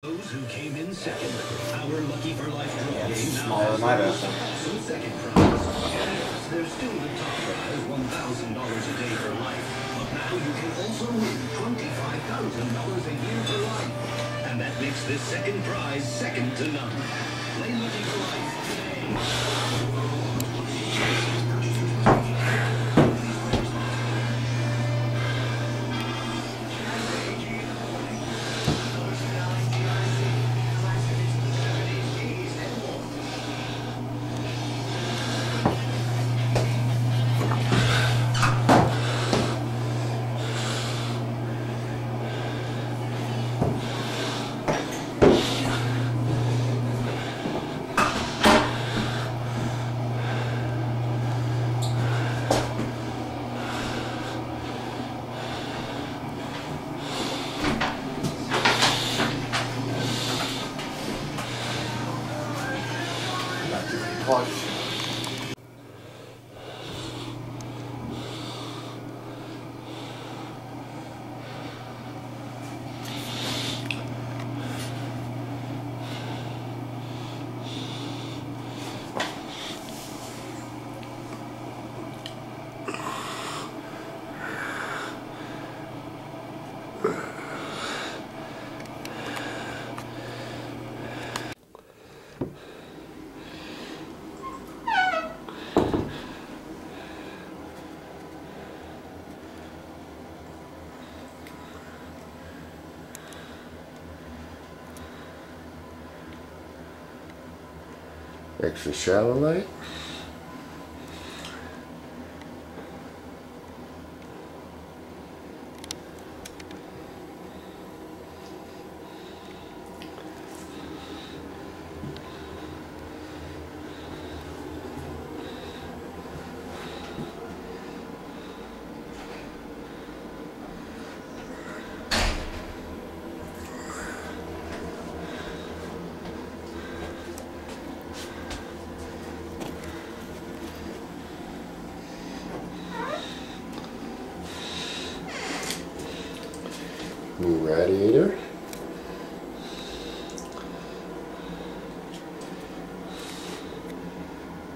Those who came in second, our Lucky for Life draw Yeah, game now smaller than my best. second prize. There's still the top prize, $1,000 a day for life. But now you can also win $25,000 a year for life. And that makes this second prize second to none. Play Lucky for Life today. Not Extra shallow light. New radiator.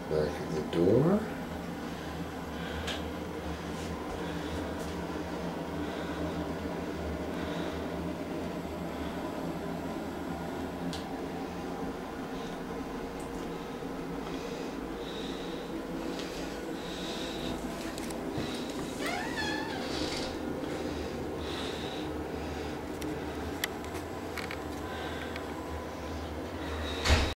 Back of the door.